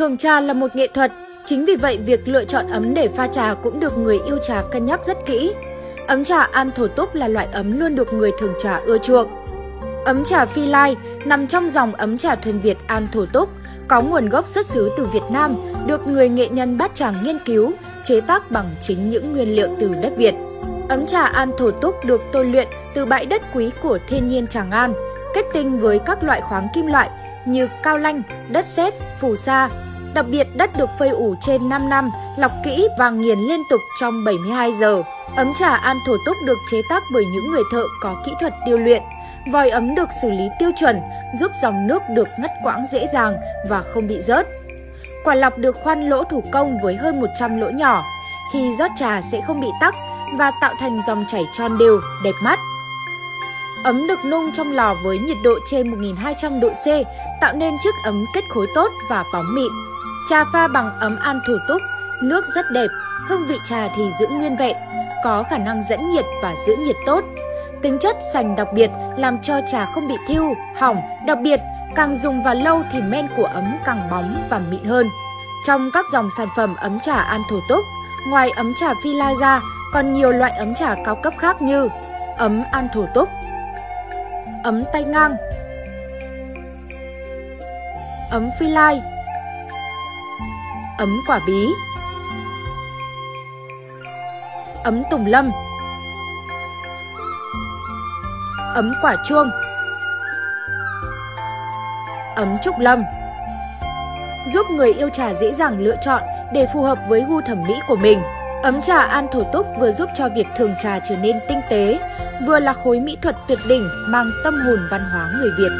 Thường trà là một nghệ thuật, chính vì vậy việc lựa chọn ấm để pha trà cũng được người yêu trà cân nhắc rất kỹ. Ấm trà An Thổ Túc là loại ấm luôn được người thường trà ưa chuộng. Ấm trà Phi Lai nằm trong dòng ấm trà thuần Việt An Thổ Túc, có nguồn gốc xuất xứ từ Việt Nam, được người nghệ nhân bát tràng nghiên cứu, chế tác bằng chính những nguyên liệu từ đất Việt. Ấm trà An Thổ Túc được tôi luyện từ bãi đất quý của thiên nhiên Tràng An, kết tinh với các loại khoáng kim loại như cao lanh, đất sét, phù sa. Đặc biệt đất được phơi ủ trên 5 năm, lọc kỹ và nghiền liên tục trong 72 giờ. Ấm trà An Thổ Túc được chế tác bởi những người thợ có kỹ thuật điêu luyện. Vòi ấm được xử lý tiêu chuẩn, giúp dòng nước được ngắt quãng dễ dàng và không bị rớt. Quả lọc được khoan lỗ thủ công với hơn 100 lỗ nhỏ. Khi rót trà sẽ không bị tắc và tạo thành dòng chảy tròn đều, đẹp mắt. Ấm được nung trong lò với nhiệt độ trên 1200 độ C, tạo nên chiếc ấm kết khối tốt và bóng mịn. Trà pha bằng ấm an thủ túc, nước rất đẹp, hương vị trà thì giữ nguyên vẹn, có khả năng dẫn nhiệt và giữ nhiệt tốt. Tính chất sành đặc biệt làm cho trà không bị thiêu, hỏng, đặc biệt càng dùng vào lâu thì men của ấm càng bóng và mịn hơn. Trong các dòng sản phẩm ấm trà An Thủ Túc, ngoài ấm trà Phi La ra, còn nhiều loại ấm trà cao cấp khác như ấm An Thủ Túc, ấm tay ngang, ấm Phi Lai, ấm quả bí, ấm tùng lâm, ấm quả chuông, ấm trúc lâm. Giúp người yêu trà dễ dàng lựa chọn để phù hợp với gu thẩm mỹ của mình. Ấm trà An Thổ Túc vừa giúp cho việc thường trà trở nên tinh tế, vừa là khối mỹ thuật tuyệt đỉnh mang tâm hồn văn hóa người Việt.